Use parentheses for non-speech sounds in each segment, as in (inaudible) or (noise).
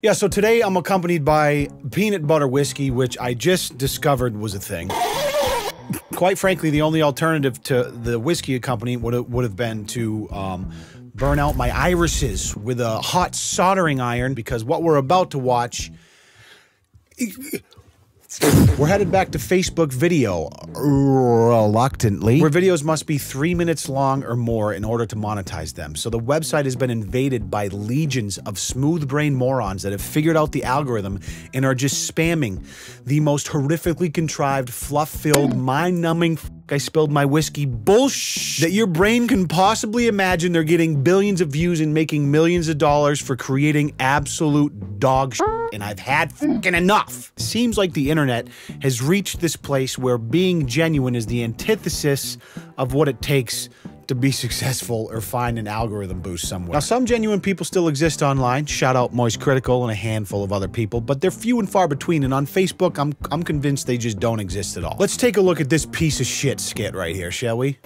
Yeah, so today I'm accompanied by peanut butter whiskey, which I just discovered was a thing. Quite frankly, the only alternative to the whiskey company would have, would have been to um, burn out my irises with a hot soldering iron because what we're about to watch. We're headed back to Facebook video reluctantly, where videos must be three minutes long or more in order to monetize them. So the website has been invaded by legions of smooth brain morons that have figured out the algorithm and are just spamming the most horrifically contrived, fluff filled, mind numbing. I spilled my whiskey bullshit that your brain can possibly imagine. They're getting billions of views and making millions of dollars for creating absolute dog shit. And I've had fucking enough. Seems like the internet has reached this place where being genuine is the antithesis of what it takes to be successful or find an algorithm boost somewhere. Now, some genuine people still exist online. Shout out Moist Critical and a handful of other people, but they're few and far between. And on Facebook, I'm I'm convinced they just don't exist at all. Let's take a look at this piece of shit skit right here, shall we?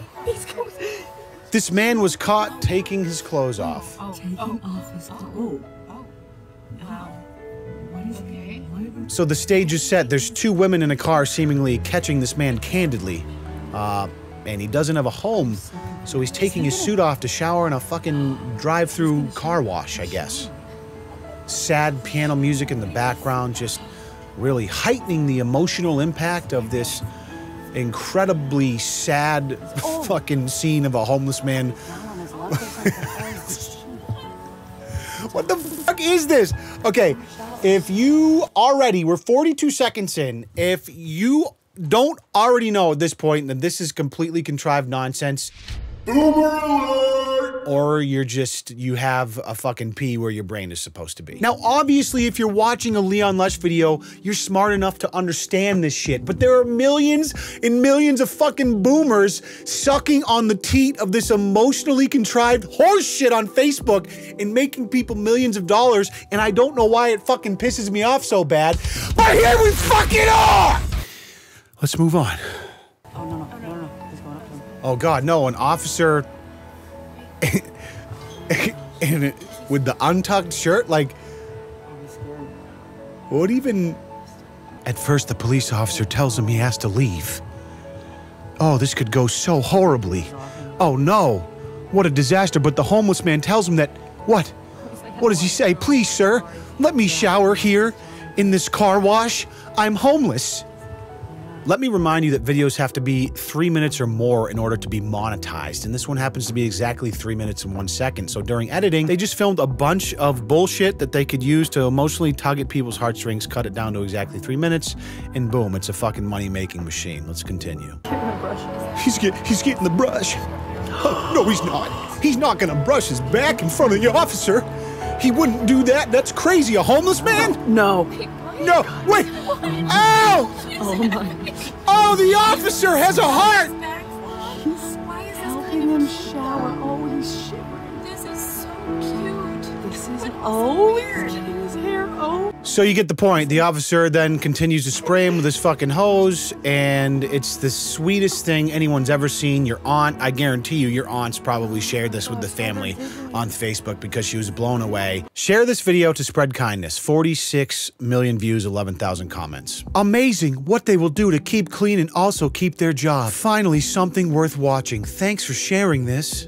This man was caught taking his clothes off. Taking off his clothes. Oh. Oh. So the stage is set. There's two women in a car seemingly catching this man candidly. Uh, and he doesn't have a home, so he's taking his suit off to shower in a fucking drive through car wash, I guess. Sad piano music in the background, just really heightening the emotional impact of this incredibly sad (laughs) fucking scene of a homeless man. (laughs) What the fuck is this? Okay, if you already, we're 42 seconds in, if you don't already know at this point that this is completely contrived nonsense, or you're just, you have a fucking pee where your brain is supposed to be. Now, obviously, if you're watching a Leon Lush video, you're smart enough to understand this shit, but there are millions and millions of fucking boomers sucking on the teat of this emotionally contrived horse shit on Facebook and making people millions of dollars, and I don't know why it fucking pisses me off so bad, but here we fucking are! Let's move on. Oh no no no no! no. He's going up to him. Oh God, no! An officer, (laughs) and it, with the untucked shirt, like what even? At first, the police officer tells him he has to leave. Oh, this could go so horribly. Oh no, what a disaster! But the homeless man tells him that what? What does he say? Please, sir, let me shower here in this car wash. I'm homeless. Let me remind you that videos have to be three minutes or more in order to be monetized, and this one happens to be exactly three minutes and one second. So during editing, they just filmed a bunch of bullshit that they could use to emotionally tug at people's heartstrings, cut it down to exactly three minutes, and boom, it's a fucking money making machine. Let's continue. He's get, he's getting the brush. Oh, no, he's not. He's not gonna brush his back in front of the officer. He wouldn't do that. That's crazy. A homeless man? No. No, wait. Ow! Oh my. Oh, the officer has a heart. Why is Helping him shower. Oh, he's shivering. this? This is so cute. This is oh, he's So you get the point. The officer then continues to spray him with his fucking hose, and it's the sweetest thing anyone's ever seen. Your aunt, I guarantee you, your aunt's probably shared this with the family on Facebook because she was blown away. Share this video to spread kindness. 46 million views, 11,000 comments. Amazing what they will do to keep clean and also keep their job. Finally, something worth watching. Thanks for sharing this.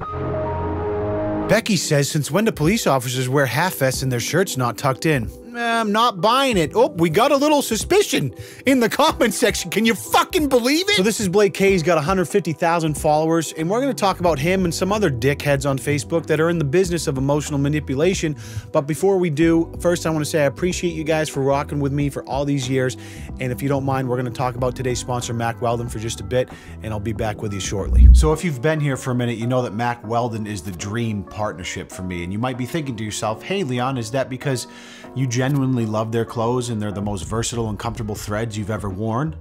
Becky says, since when do police officers wear half vests and their shirts not tucked in? I'm not buying it. Oh, we got a little suspicion in the comment (laughs) section. Can you fucking believe it? So this is Blake K. He's got 150,000 followers, and we're going to talk about him and some other dickheads on Facebook that are in the business of emotional manipulation. But before we do, first I want to say I appreciate you guys for rocking with me for all these years. And if you don't mind, we're going to talk about today's sponsor, Mack Weldon, for just a bit, and I'll be back with you shortly. So if you've been here for a minute, you know that Mack Weldon is the dream partnership for me. And you might be thinking to yourself, hey, Leon, is that because you genuinely love their clothes and they're the most versatile and comfortable threads you've ever worn?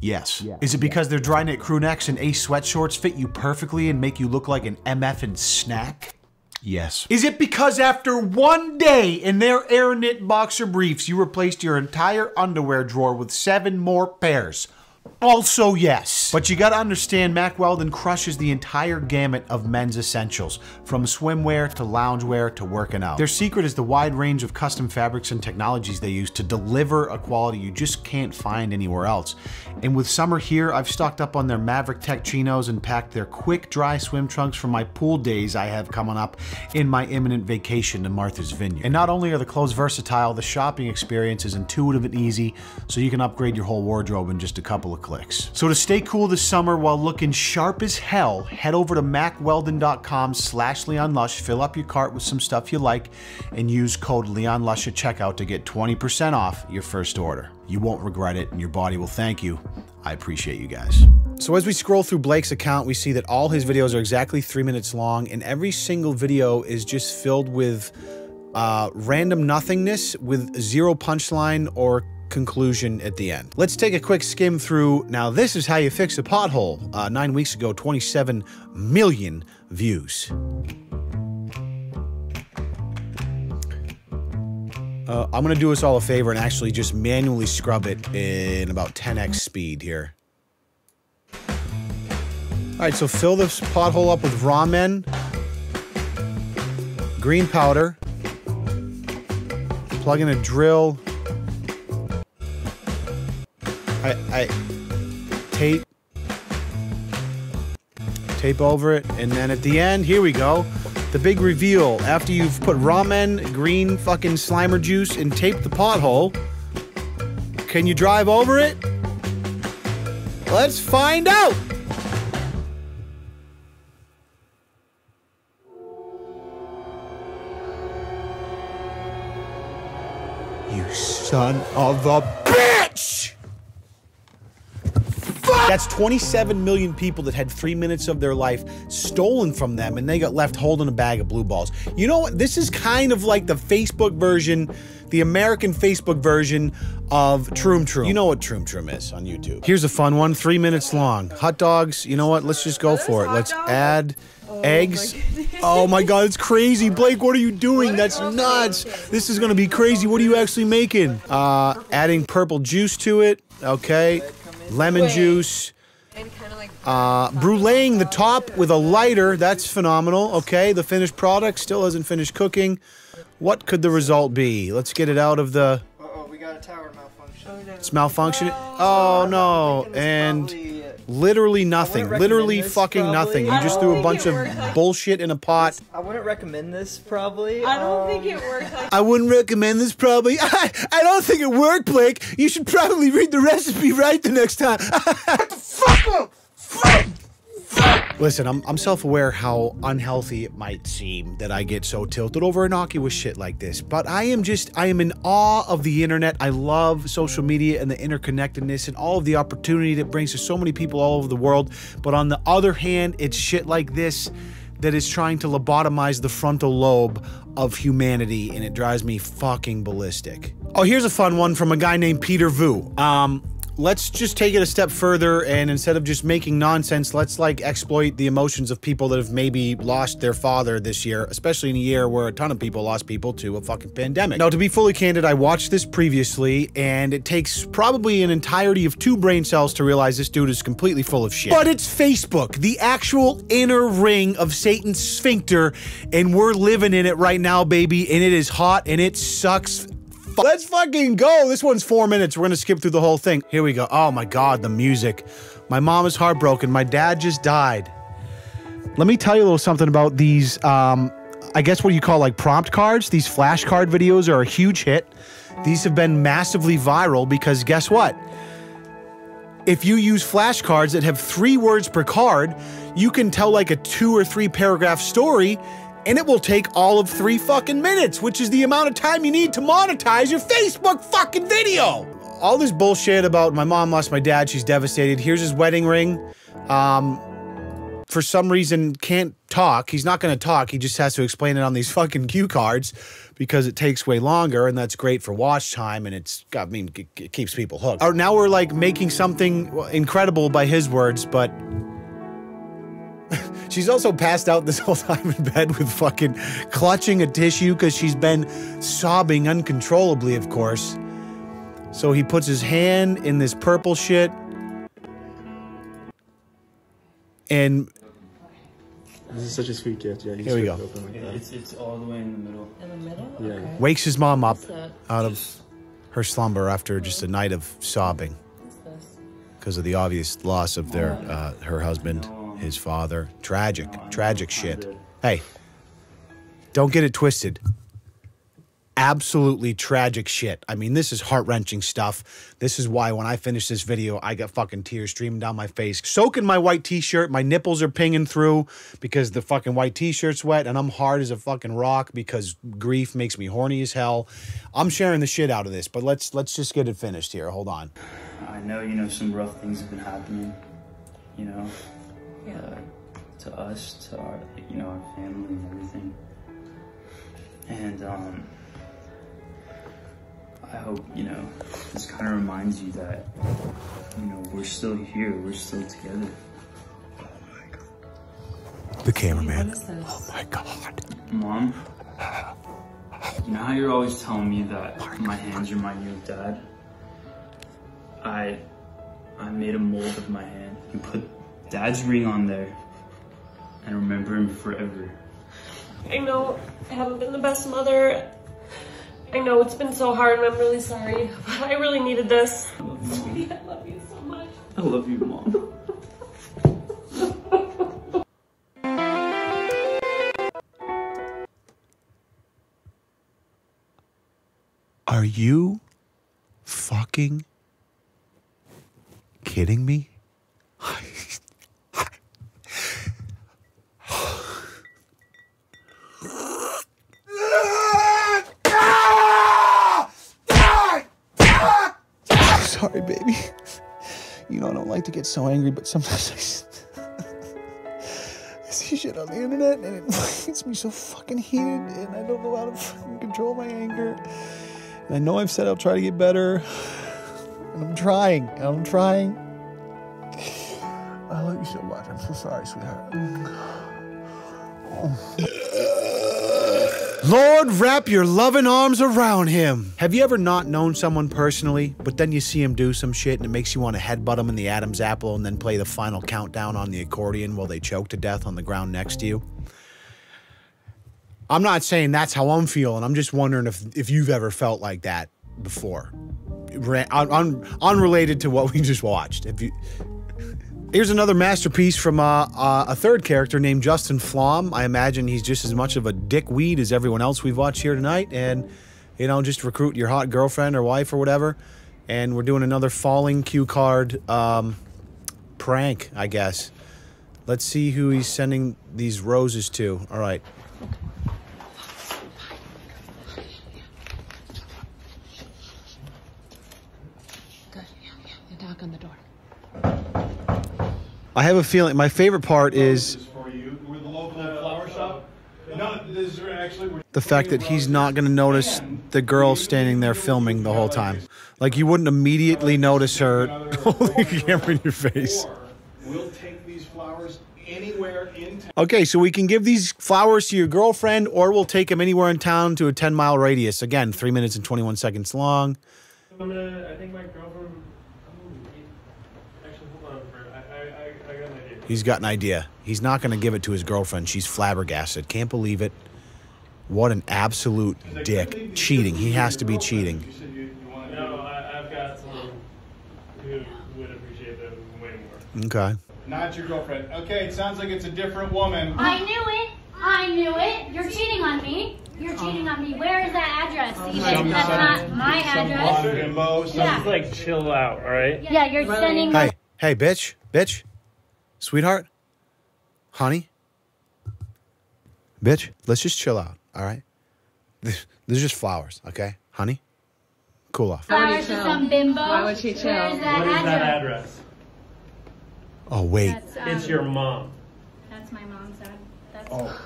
Yes. Is it because their dry knit crew necks and ace sweatshorts fit you perfectly and make you look like an MF and snack? Yes. Is it because after one day in their air knit boxer briefs, you replaced your entire underwear drawer with seven more pairs? Also, yes. But you gotta understand, Mack Weldon crushes the entire gamut of men's essentials, from swimwear to loungewear to working out. Their secret is the wide range of custom fabrics and technologies they use to deliver a quality you just can't find anywhere else. And with summer here, I've stocked up on their Maverick Tech chinos and packed their quick dry swim trunks for my pool days I have coming up in my imminent vacation to Martha's Vineyard. And not only are the clothes versatile, the shopping experience is intuitive and easy, so you can upgrade your whole wardrobe in just a couple of clicks. So to stay cool this summer while looking sharp as hell, head over to mackweldon.com slash leonlush, fill up your cart with some stuff you like, and use code leonlush at checkout to get 20% off your first order. You won't regret it, and your body will thank you. I appreciate you guys. So as we scroll through Blake's account, we see that all his videos are exactly three minutes long, and every single video is just filled with uh, random nothingness with zero punchline or conclusion at the end. Let's take a quick skim through. Now, this is how you fix a pothole. Uh, nine weeks ago, 27 million views. Uh, I'm gonna do us all a favor and actually just manually scrub it in about 10x speed here. All right, so fill this pothole up with ramen, green powder, plug in a drill. I, I tape, tape over it, and then at the end, here we go. The big reveal after you've put ramen, green fucking slimer juice, and taped the pothole. Can you drive over it? Let's find out! You son of a bitch! Fuck! That's 27 million people that had three minutes of their life stolen from them and they got left holding a bag of blue balls. You know what? This is kind of like the Facebook version, the American Facebook version of Troom Troom. You know what Troom Troom is on YouTube. Here's a fun one, three minutes long. Hot dogs, you know what? Let's just go for it. Let's add eggs. Oh my god, it's crazy. (laughs) Blake, what are you doing? That's nuts. This is gonna be crazy. What are you actually making? Uh, adding purple juice to it. Okay. Lemon juice. Uh, bruleeing the top with a lighter. That's phenomenal. Okay, the finished product still hasn't finished cooking. What could the result be? Let's get it out of the. Uh-oh, we got a tower malfunction. It's malfunctioning. Oh no! And Probably, uh, literally nothing. Literally fucking probably. nothing. You just threw a bunch of bullshit in a pot. I wouldn't recommend this, probably. I don't um, think it worked like I wouldn't recommend this probably. (laughs) I, I don't think it worked, Blake. You should probably read the recipe right the next time. (laughs) Fuck up! Fuck! Listen, I'm, I'm self aware how unhealthy it might seem that I get so tilted over innocuous shit like this, but I am just, I am in awe of the internet. I love social media and the interconnectedness and all of the opportunity that brings to so many people all over the world. But on the other hand, it's shit like this that is trying to lobotomize the frontal lobe of humanity, and it drives me fucking ballistic. Oh, here's a fun one from a guy named Peter Vu. Um, let's just take it a step further, and instead of just making nonsense, let's like exploit the emotions of people that have maybe lost their father this year, especially in a year where a ton of people lost people to a fucking pandemic. Now, to be fully candid, I watched this previously, and it takes probably an entirety of two brain cells to realize this dude is completely full of shit. But it's Facebook, the actual inner ring of Satan's sphincter, and we're living in it right now, baby, and it is hot and it sucks Let's fucking go. This one's four minutes. We're gonna skip through the whole thing. Here we go. Oh my god, the music. My mom is heartbroken. My dad just died. Let me tell you a little something about these. Um, I guess what you call like prompt cards. These flashcard videos are a huge hit. These have been massively viral because guess what? If you use flashcards that have three words per card, you can tell like a two or three paragraph story and it will take all of three fucking minutes, which is the amount of time you need to monetize your Facebook fucking video. All this bullshit about my mom lost my dad, she's devastated. Here's his wedding ring. Um, for some reason, can't talk. He's not going to talk. He just has to explain it on these fucking cue cards because it takes way longer, and that's great for watch time, and it's, I mean, it, it keeps people hooked. Now we're like making something incredible by his words, but She's also passed out this (laughs) whole time in bed with fucking clutching a tissue because she's been sobbing uncontrollably, of course. So he puts his hand in this purple shit And This is such a sweet gift. Yeah, Here we go. open like. It's it's all the way in the middle. In the middle? Yeah. Okay. wakes his mom up out of her slumber after just a night of sobbing because of the obvious loss of their uh, her husband, his father. Tragic, tragic shit. Hey, don't get it twisted. Absolutely tragic shit. I mean, this is heart wrenching stuff. This is why when I finish this video, I got fucking tears streaming down my face, soaking my white t shirt. My nipples are pinging through because the fucking white t shirt's wet, and I'm hard as a fucking rock because grief makes me horny as hell. I'm sharing the shit out of this, but let's let's just get it finished here. Hold on. I know you know some rough things have been happening. You know, Yeah. uh, to us, to our you know our family and everything. And um, I hope you know this kind of reminds you that you know we're still here, we're still together. Oh my God. The cameraman. Oh? My God. Mom, you know how you're always telling me that my hands remind you of Dad? I I made a mold of my hand You put Dad's ring on there and remember him forever. I know I haven't been the best mother. I know it's been so hard and I'm really sorry, but I really needed this. I love you, Sweetie, I love you so much. I love you, Mom. Are you fucking kidding me? Sorry, baby. (laughs) You know I don't like to get so angry, but sometimes I (laughs) see shit on the internet and it (laughs) gets me so fucking heated, and I don't know how to fucking control my anger. And I know I've said I'll try to get better, (sighs) and I'm trying, and I'm trying. (sighs) I love you so much. I'm so sorry, sweetheart. (sighs) Oh. Lord, wrap your loving arms around him. Have you ever not known someone personally, but then you see him do some shit and it makes you want to headbutt him in the Adam's apple and then play the final countdown on the accordion while they choke to death on the ground next to you? I'm not saying that's how I'm feeling. I'm just wondering if if you've ever felt like that before, un, un, unrelated to what we just watched. You Here's another masterpiece from uh, uh, a third character named Justin Flom. I imagine he's just as much of a dickweed as everyone else we've watched here tonight. And, you know, just recruit your hot girlfriend or wife or whatever. And we're doing another falling cue card um, prank, I guess. Let's see who he's sending these roses to. All right. Good. Yeah, yeah. You knock on the door. I have a feeling my favorite part is for you. We're the local flower shop. No, this is actually. we're- the fact that he's not going to notice the girl standing there filming the whole time. Like you wouldn't immediately notice her (laughs) holding a camera in your face. We'll take these flowers anywhere in town. Okay, so we can give these flowers to your girlfriend, or we'll take them anywhere in town to a 10 mile radius. Again, three minutes and 21 seconds long. I'm gonna. I think my girlfriend. oh, Actually, hold on. For, I, I, I, I got an idea. He's got an idea. He's not going to give it to his girlfriend. She's flabbergasted. Can't believe it. What an absolute dick. Cheating. He has to be cheating. You said you, you wanted No, I, I've got someone who would appreciate them way more. Okay. Not your girlfriend. Okay, it sounds like it's a different woman. I knew it. I knew it. You're cheating on me. You're cheating on me. Where is that address? Even that's not my address. bimbo. Some, Yeah. Like, chill out, all right? Yeah, you're sending. Hey, hey, bitch, bitch, sweetheart, honey, bitch, let's just chill out, all right? This, this is just flowers, okay? Honey, cool off. flowers to some bimbo. Why would she chill? is that What is that address? address? Oh, wait. Um, It's your mom. That's my mom's ad. That's, Oh,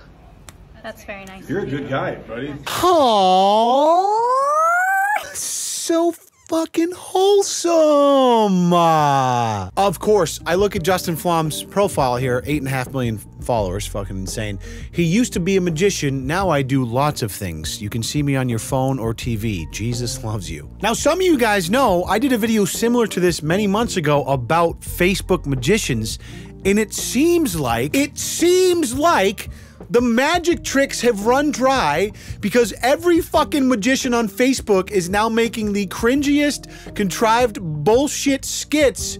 that's very nice. you're a good guy, buddy. Aww, so fucking wholesome. Of course, I look at Justin Flom's profile here, eight and a half million followers, fucking insane. He used to be a magician. Now I do lots of things. You can see me on your phone or TV. Jesus loves you. Now, some of you guys know I did a video similar to this many months ago about Facebook magicians. And it seems like, it seems like the magic tricks have run dry because every fucking magician on Facebook is now making the cringiest, contrived bullshit skits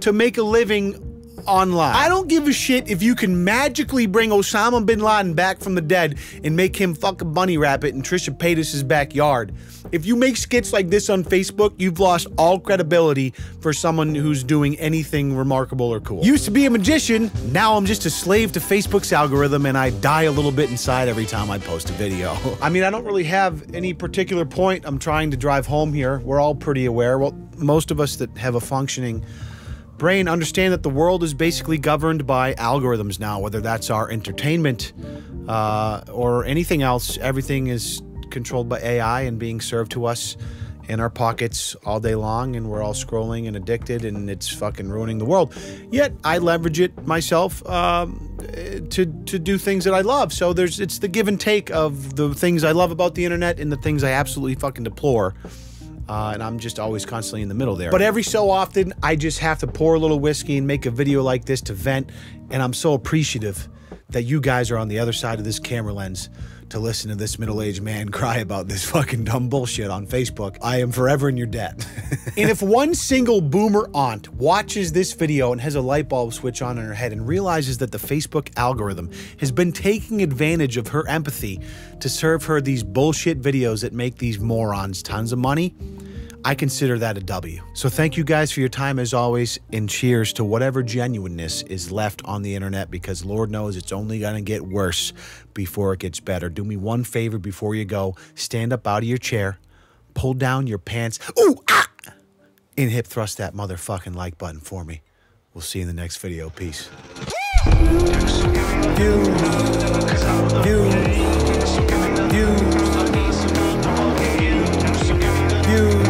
to make a living online. I don't give a shit if you can magically bring Osama bin Laden back from the dead and make him fucking bunny rabbit in Trisha Paytas' backyard. If you make skits like this on Facebook, you've lost all credibility for someone who's doing anything remarkable or cool. Used to be a magician, now I'm just a slave to Facebook's algorithm and I die a little bit inside every time I post a video. (laughs) I mean, I don't really have any particular point I'm trying to drive home here. We're all pretty aware. Well, most of us that have a functioning brain understand that the world is basically governed by algorithms now, whether that's our entertainment uh, or anything else. Everything is controlled by AI and being served to us in our pockets all day long, and we're all scrolling and addicted, and it's fucking ruining the world. Yet I leverage it myself um, to to do things that I love. So there's it's the give and take of the things I love about the internet and the things I absolutely fucking deplore. Uh, and I'm just always constantly in the middle there. But every so often, I just have to pour a little whiskey and make a video like this to vent. And I'm so appreciative that you guys are on the other side of this camera lens to listen to this middle aged man (laughs) cry about this fucking dumb bullshit on Facebook. I am forever in your debt. (laughs) and if one single boomer aunt watches this video and has a light bulb switch on in her head and realizes that the Facebook algorithm has been taking advantage of her empathy to serve her these bullshit videos that make these morons tons of money, I consider that a W. So thank you guys for your time as always, and cheers to whatever genuineness is left on the internet because Lord knows it's only gonna get worse before it gets better. Do me one favor before you go stand up out of your chair, pull down your pants, ooh, ah, and hip thrust that motherfucking like button for me. We'll see you in the next video. Peace. You. You. You.